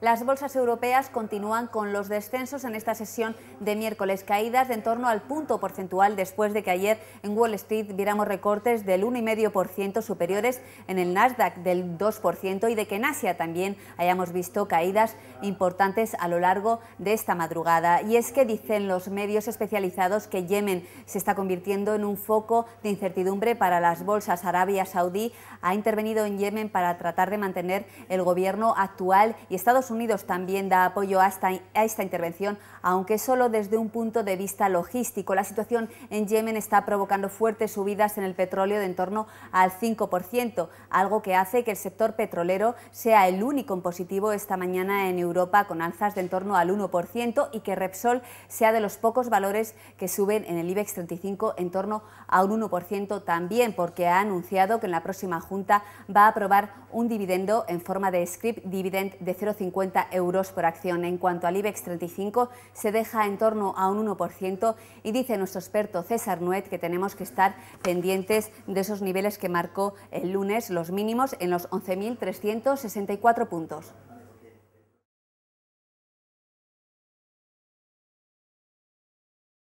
Las bolsas europeas continúan con los descensos en esta sesión de miércoles, caídas de en torno al punto porcentual después de que ayer en Wall Street viéramos recortes del 1,5% superiores en el Nasdaq del 2% y de que en Asia también hayamos visto caídas importantes a lo largo de esta madrugada. Y es que dicen los medios especializados que Yemen se está convirtiendo en un foco de incertidumbre para las bolsas. Arabia Saudí ha intervenido en Yemen para tratar de mantener el gobierno actual y Estados Unidos también da apoyo a esta, intervención, aunque solo desde un punto de vista logístico. La situación en Yemen está provocando fuertes subidas en el petróleo de en torno al 5%, algo que hace que el sector petrolero sea el único en positivo esta mañana en Europa, con alzas de en torno al 1%, y que Repsol sea de los pocos valores que suben en el IBEX 35 en torno a un 1% también, porque ha anunciado que en la próxima Junta va a aprobar un dividendo en forma de script dividend de 0,50 euros por acción. En cuanto al IBEX 35, se deja en torno a un 1% y dice nuestro experto César Nuet que tenemos que estar pendientes de esos niveles que marcó el lunes, los mínimos, en los 11.364 puntos.